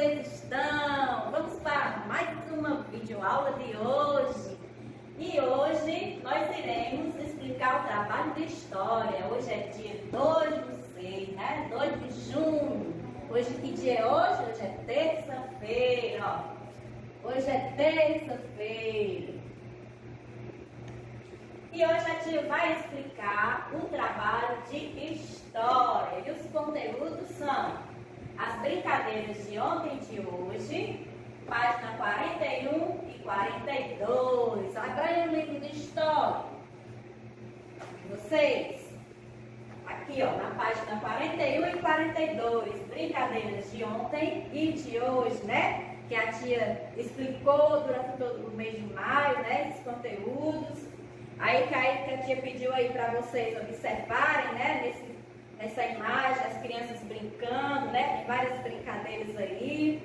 vocês estão? Vamos para mais uma videoaula de hoje. E hoje nós iremos explicar o trabalho de história. Hoje é dia 2 de 6, né? 2 de junho. Hoje que dia é hoje? Hoje é terça-feira. Hoje é terça-feira. E hoje a tia vai explicar o trabalho de história. E os conteúdos são as brincadeiras de ontem e de hoje, página 41 e 42. Abra o livro de história. Vocês, aqui ó, na página 41 e 42, brincadeiras de ontem e de hoje, né? Que a tia explicou durante todo o mês de maio, né? Esses conteúdos. Aí que a tia pediu aí para vocês observarem, né? Nesse essa imagem, as crianças brincando, né? Tem várias brincadeiras aí.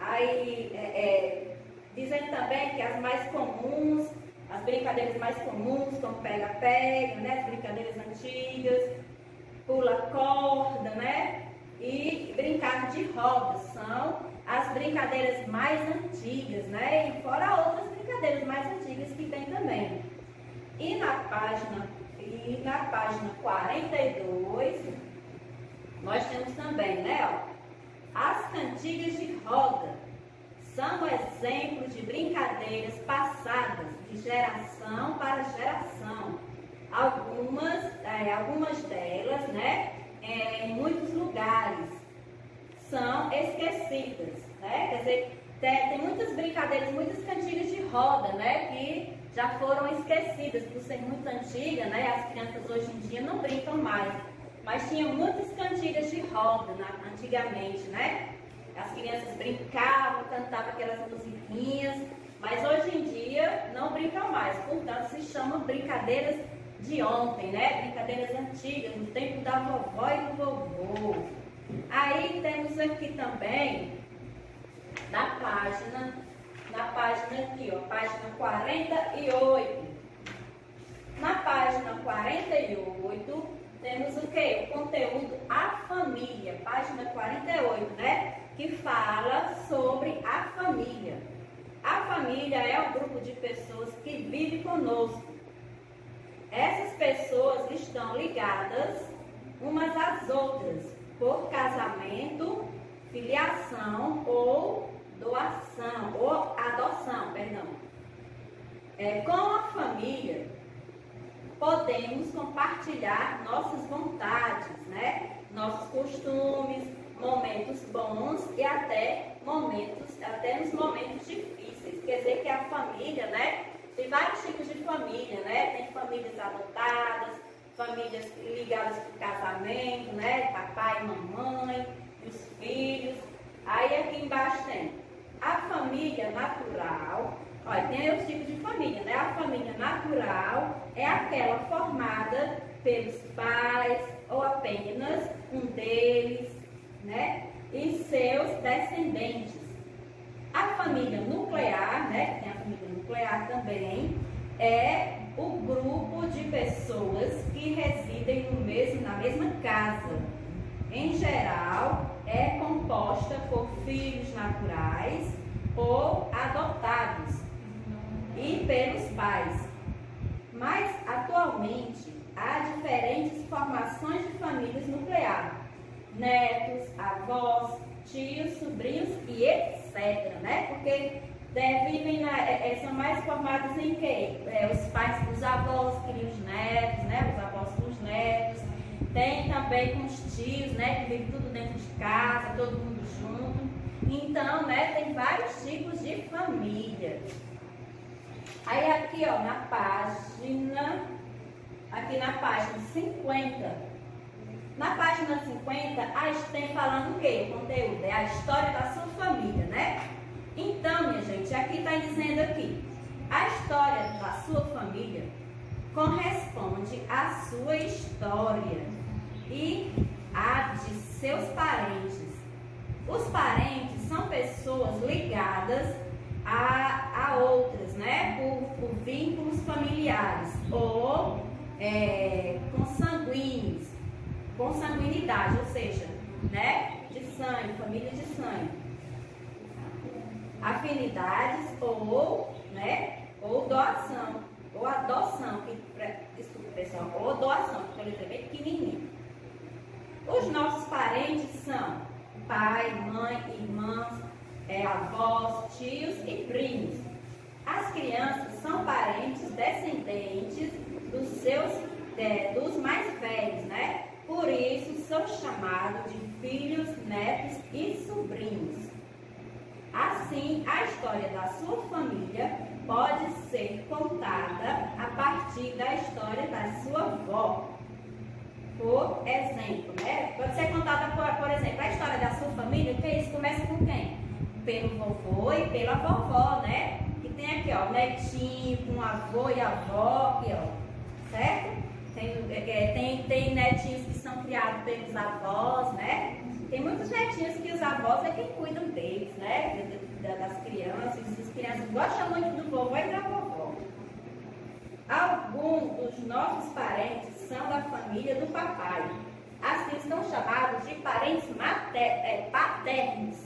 Aí, é, é, dizendo também que as mais comuns, as brincadeiras mais comuns, como pega-pega, né? As brincadeiras antigas, pula corda, né? E brincar de roda são as brincadeiras mais antigas, né? E fora outras brincadeiras mais antigas que tem também. E na página na página 42, nós temos também, né, ó, as cantigas de roda. São exemplos de brincadeiras passadas de geração para geração. Algumas, é, algumas delas, né, é, em muitos lugares, são esquecidas, né? Quer dizer, tem, tem muitas brincadeiras, muitas cantigas de roda, né, que já foram esquecidas por ser muito antiga, né? As crianças hoje em dia não brincam mais. Mas tinha muitas cantigas de roda na, antigamente, né? As crianças brincavam, cantavam aquelas musiquinhas, mas hoje em dia não brincam mais. Portanto, se chamam brincadeiras de ontem, né? Brincadeiras antigas, no tempo da vovó e do vovô. Aí temos aqui também, na página na página aqui, ó, página 48. Na página 48, temos o que? O conteúdo A Família, página 48, né? Que fala sobre a família. A família é um grupo de pessoas que vive conosco. Essas pessoas estão ligadas umas às outras por casamento, filiação ou doação ou adoção, perdão. É, com a família, podemos compartilhar nossas vontades, né? Nossos costumes, momentos bons e até momentos, até nos momentos difíceis. Quer dizer que a família, né? Tem vários tipos de família, né? Tem famílias adotadas, famílias ligadas por casamento, né? Papai mamãe, os filhos. Aí aqui embaixo tem a família natural, olha, tem os tipos de família, né? A família natural é aquela formada pelos pais ou apenas um deles, né? E seus descendentes. A família nuclear, né? Tem a família nuclear também, é o grupo de pessoas que residem no mesmo, na mesma casa. Em geral, é composta por filhos naturais ou adotados e pelos pais. Mas atualmente há diferentes formações de famílias nucleares: netos, avós, tios, sobrinhos e etc. Né? Porque na, é, é, são mais formados em quê? É, os pais, os avós criam os netos, né? Os avós com os netos tem também com os tios, né? Que vivem tudo dentro de casa, todo mundo junto. Então, né, tem vários tipos de família. Aí aqui, ó, na página, aqui na página 50. Na página 50, a gente tem falando o quê? O conteúdo é a história da sua família, né? Então, minha gente, aqui está dizendo aqui, a história da sua família corresponde à sua história e a de seus parentes. Os parentes são pessoas ligadas a, a outras, né? Por, por vínculos familiares ou é, consanguíneos, consanguinidade, ou seja, né? De sangue, família de sangue. afinidades ou, né, ou doação, ou adoção, que, desculpa pessoal, ou doação, porque eu bem pequenininho. Os nossos parentes são pai, mãe, irmãos, é, avós, tios e primos. As crianças são parentes descendentes dos seus, é, dos mais velhos, né? Por isso são chamados de filhos, netos e sobrinhos. Assim, a história da sua família pode ser contada a partir da história da sua avó. Por exemplo, né? Pode ser contada, por, por exemplo, a história da sua família, que isso começa com quem? Pelo vovô e pela vovó, né? Que tem aqui, ó, netinho com avô e avó, aqui, ó, certo? Tem, é, tem, tem netinhos que são criados pelos avós, né? Tem muitos netinhos que os avós é quem cuidam deles, né? Das crianças. As crianças gostam muito do vovô e da vovó. Alguns dos nossos parentes são da família do papai. Assim são chamados de parentes mater, é, paternos.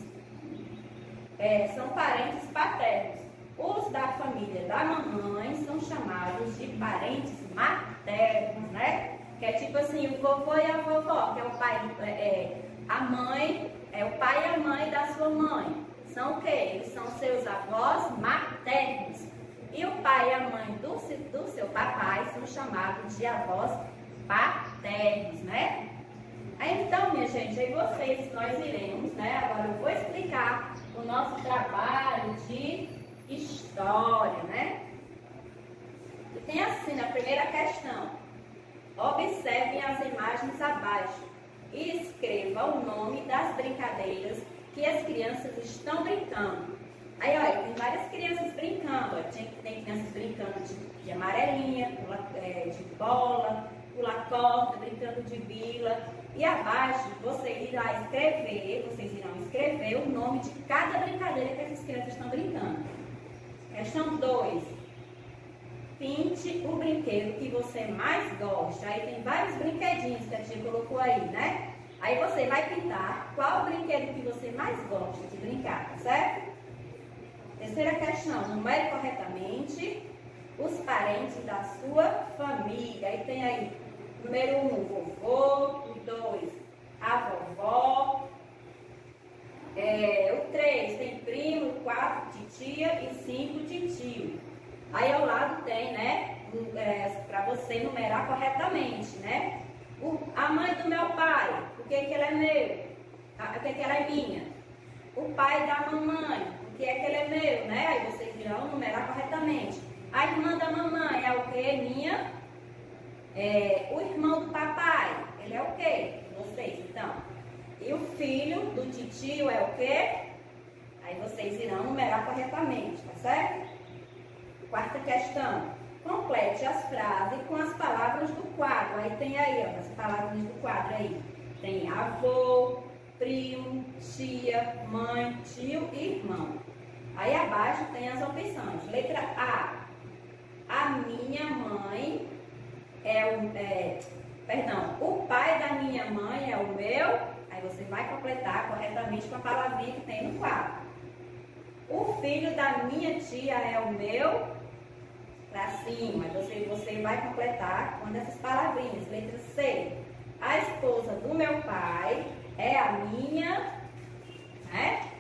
É, são parentes paternos. Os da família da mamãe são chamados de parentes maternos, né? Que é tipo assim, o vovô e a vovó, que é o pai, é, é, a mãe, é o pai e a mãe da sua mãe. São o quê? Eles são seus avós maternos. E o pai e a mãe do, do seu papai são chamados de avós paternos, né? Então, minha gente, aí vocês, nós iremos, né? Agora eu vou explicar o nosso trabalho de história, né? E tem assim, na primeira questão, observem as imagens abaixo e escreva o nome das brincadeiras que as crianças estão brincando. Aí, olha, tem várias crianças brincando. Ó. Tem, tem crianças brincando de, de amarelinha, é, de bola, pular corda, brincando de vila. E abaixo você irá escrever, vocês irão escrever o nome de cada brincadeira que essas crianças estão brincando. Questão 2. Pinte o brinquedo que você mais gosta. Aí tem vários brinquedinhos que a tia colocou aí, né? Aí você vai pintar qual brinquedo que você mais gosta de brincar, tá certo? Terceira questão, numere corretamente os parentes da sua família. Aí tem aí, número um, vovô, o dois, a vovó, é, o três tem primo, quatro titia e cinco de tio. Aí ao lado tem, né, é, para você numerar corretamente, né? O, a mãe do meu pai, o que que ela é meu? O que que ela é minha? O pai da mamãe, que é que ele é meu, né? Aí vocês irão numerar corretamente. A irmã da mamãe é o que? Minha. É, o irmão do papai, ele é o quê? Vocês, então. E o filho do titio é o quê? Aí vocês irão numerar corretamente, tá certo? Quarta questão. Complete as frases com as palavras do quadro. Aí tem aí, ó, as palavras do quadro aí. Tem avô, primo, tia, mãe, tio e irmão. Aí abaixo tem as opções. Letra A. A minha mãe é o. É, perdão, o pai da minha mãe é o meu. Aí você vai completar corretamente com a palavrinha que tem no quadro. O filho da minha tia é o meu. Para cima. Você, você vai completar com essas palavrinhas. Letra C. A esposa do meu pai é a minha. Né?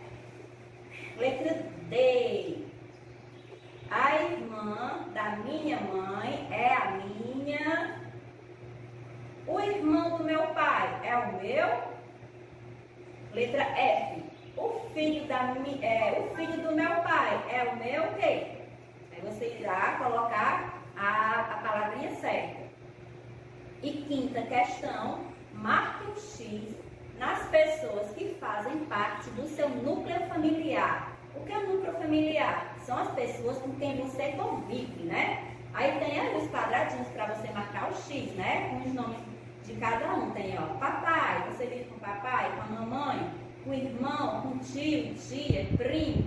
Letra D. A irmã da minha mãe é a minha. O irmão do meu pai é o meu. Letra F. O filho, da, é, o filho do meu pai é o meu o quê? Aí você irá colocar a, a palavrinha certa. E quinta questão, marque o X nas pessoas que fazem parte do seu núcleo familiar. O que é núcleo familiar? São as pessoas com quem você convive, né? Aí tem ali os quadradinhos para você marcar o X, né? Com os nomes de cada um. Tem, ó, papai, você vive com papai, com a mamãe, com o irmão, com o tio, tia, primo,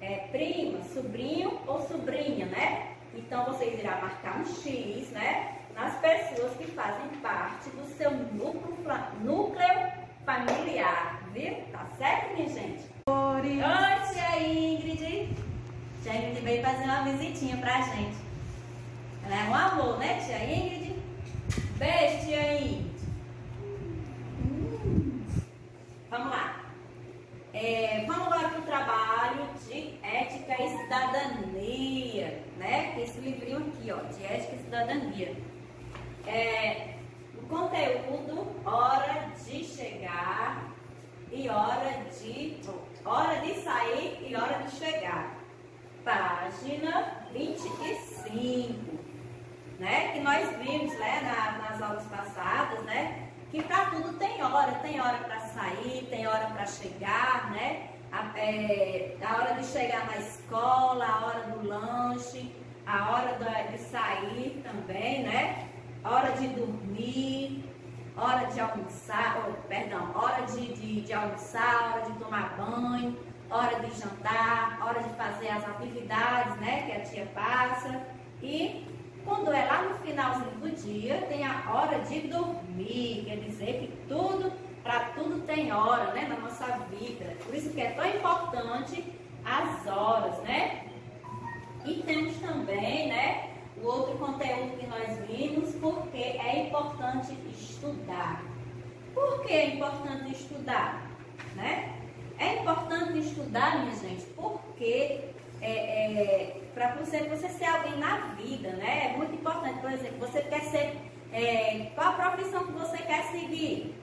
é, prima, sobrinho ou sobrinha, né? Então vocês irão marcar um X, né? Nas pessoas que fazem parte do seu núcleo, núcleo familiar, viu? Tá certo, minha gente? Oi, tia Ingrid. Tia Ingrid veio fazer uma visitinha pra gente. Ela é um amor, né, tia Ingrid? Beijo, tia Ingrid. Hum. Vamos lá. É, vamos agora para o trabalho de ética e cidadania, né? Esse livrinho aqui, ó, de ética e cidadania. É, o conteúdo, hora de chegar e hora de hora de sair e hora de chegar. Página 25, né? Que nós vimos, né, na, nas aulas passadas, né? Que para tudo tem hora, tem hora para sair, tem hora para chegar, né? A, é, a hora de chegar na escola, a hora do lanche, a hora de sair também, né? Hora de dormir, hora de almoçar, oh, perdão, hora de, de, de almoçar, hora de tomar banho, hora de jantar, hora de fazer as atividades, né, que a tia passa. E quando é lá no finalzinho do dia, tem a hora de dormir, quer dizer que tudo, para tudo tem hora, né, na nossa vida. Por isso que é tão importante as horas, né? E temos também, né, o outro conteúdo que nós vimos, porque é importante estudar. Por que é importante estudar? Né? É importante estudar, minha gente, porque é, é, para você, você ser alguém na vida, né? É muito importante, por exemplo, você quer ser. É, qual a profissão que você quer seguir?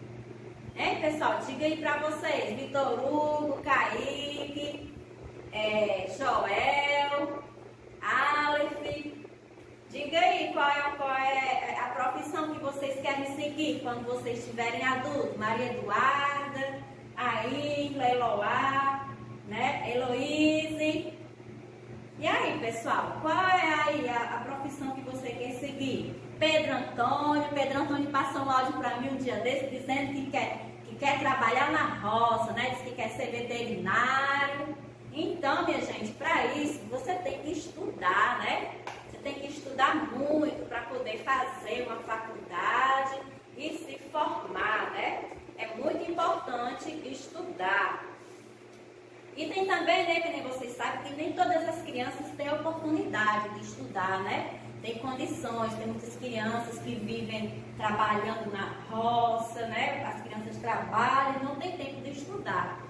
Hein, pessoal? Diga aí para vocês. Vitor Hugo, Kaique, é, Joel, Aleph, Diga aí qual é, qual é a profissão que vocês querem seguir quando vocês estiverem adultos. Maria Eduarda, Aíla, Eloá, né? Heloíse. E aí, pessoal, qual é aí a, a, profissão que você quer seguir? Pedro Antônio, Pedro Antônio passou um áudio para mim um dia desse dizendo que quer, que quer trabalhar na roça, né? Diz que quer ser veterinário. Então, minha gente, para isso você tem que estudar, né? tem que estudar muito para poder fazer uma faculdade e se formar, né? É muito importante estudar. E tem também, né, que nem vocês sabem, que nem todas as crianças têm a oportunidade de estudar, né? Tem condições, tem muitas crianças que vivem trabalhando na roça, né? As crianças trabalham e não tem tempo de estudar.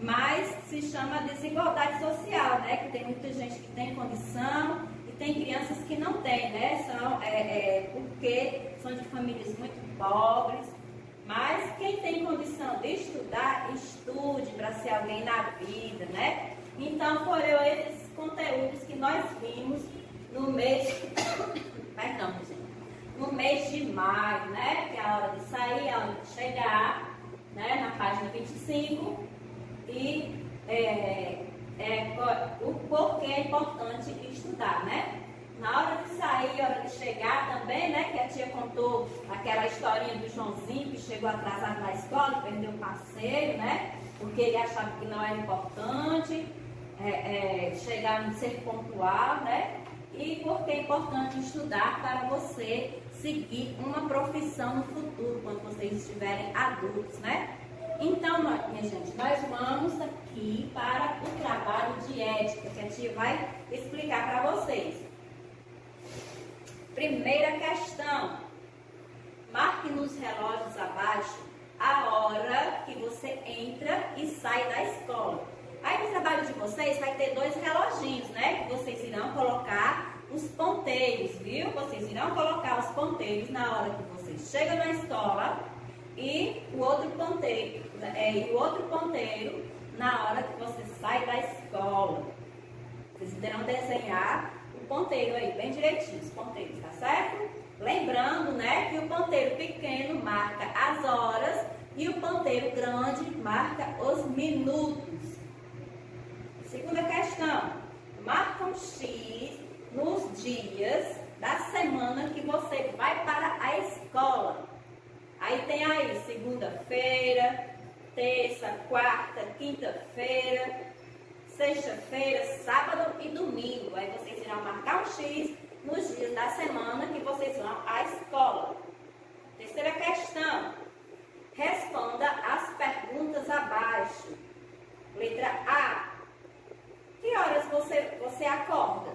Mas se chama desigualdade social, né? Que tem muita gente que tem condição tem crianças que não têm, né? São, é, é, porque são de famílias muito pobres. Mas quem tem condição de estudar, estude para ser alguém na vida, né? Então foram esses conteúdos que nós vimos no mês. Perdão, gente. No mês de maio, né? Que é a hora de sair, a hora de chegar, né? Na página 25. E é, é, o porquê é importante estudar, né? Na hora de sair, hora de chegar também, né? Que a tia contou aquela historinha do Joãozinho que chegou atrasado na escola, perdeu o passeio, né? Porque ele achava que não era importante é, é, chegar no ser pontual, né? E porque é importante estudar para você seguir uma profissão no futuro, quando vocês estiverem adultos, né? Então, minha gente, nós vamos aqui para o trabalho de ética, que a tia vai explicar para vocês. Primeira questão. Marque nos relógios abaixo a hora que você entra e sai da escola. Aí no trabalho de vocês vai ter dois reloginhos, né? Que vocês irão colocar os ponteiros, viu? Vocês irão colocar os ponteiros na hora que vocês chegam na escola e o outro ponteiro, é, e o outro ponteiro na hora que você sai da escola. Vocês terão desenhar ponteiro aí, bem direitinho, os ponteiros, tá certo? Lembrando, né, que o ponteiro pequeno marca as horas e o ponteiro grande marca os minutos. Segunda questão. Marca um X nos dias da semana que você vai para a escola. Aí tem aí segunda-feira, terça, quarta, quinta-feira, sexta-feira, sábado e domingo. Aí vocês irão marcar um X nos dias da semana que vocês vão à escola. Terceira questão. Responda as perguntas abaixo. Letra A. Que horas você, você acorda?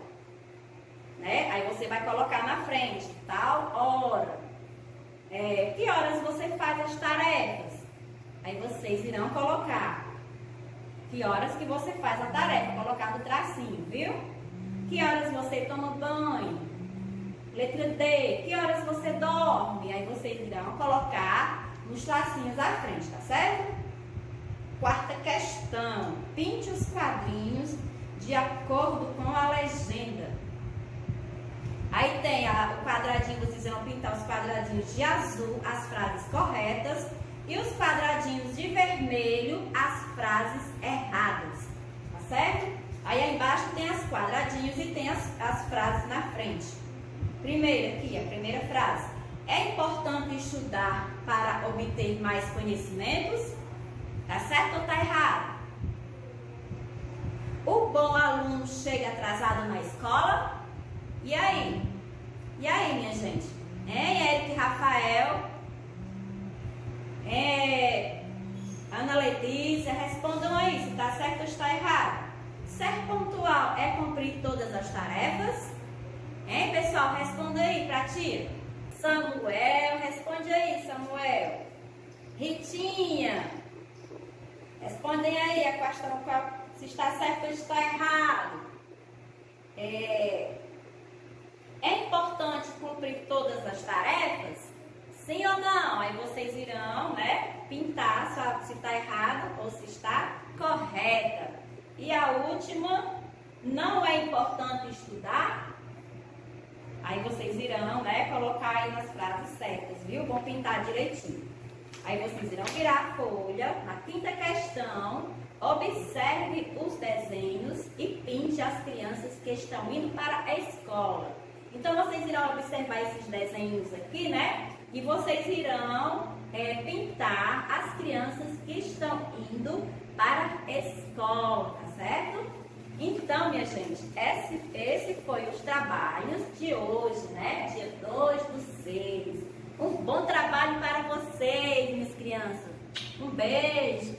Né? Aí você vai colocar na frente, tal hora. É, que horas você faz as tarefas? Aí vocês irão colocar. Que horas que você faz a tarefa? Colocar no tracinho, viu? Que horas você toma banho? Letra D. Que horas você dorme? Aí vocês irão colocar nos tracinhos à frente, tá certo? Quarta questão. Pinte os quadrinhos de acordo com a legenda. Aí tem a, o quadradinho, vocês irão pintar os quadradinhos de azul, as frases corretas, e os quadradinhos de vermelho, as frases erradas. Tá certo? Aí, embaixo tem as quadradinhos e tem as, as frases na frente. Primeira aqui, a primeira frase. É importante estudar para obter mais conhecimentos? Tá certo ou tá errado? O bom aluno chega atrasado na escola? E aí? E aí, minha gente? Hein, Eric Rafael? É, Ana Letícia, respondam aí se está certo ou está errado. Ser pontual é cumprir todas as tarefas? Hein, pessoal? Responda aí pra tia. Samuel, responde aí, Samuel. Ritinha, respondem aí a questão se está certo ou está errado. É, é importante cumprir todas as tarefas? Sim ou não? Aí vocês irão, né, pintar se está errado ou se está correta. E a última, não é importante estudar? Aí vocês irão, né, colocar aí nas frases certas, viu? Vão pintar direitinho. Aí vocês irão virar a folha, na quinta questão, observe os desenhos e pinte as crianças que estão indo para a escola. Então vocês irão observar esses desenhos aqui, né? E vocês irão é, pintar as crianças que estão indo para a escola, tá certo? Então, minha gente, esse, esse foi os trabalhos de hoje, né? Dia 2 do 6. Um bom trabalho para vocês, minhas crianças. Um beijo.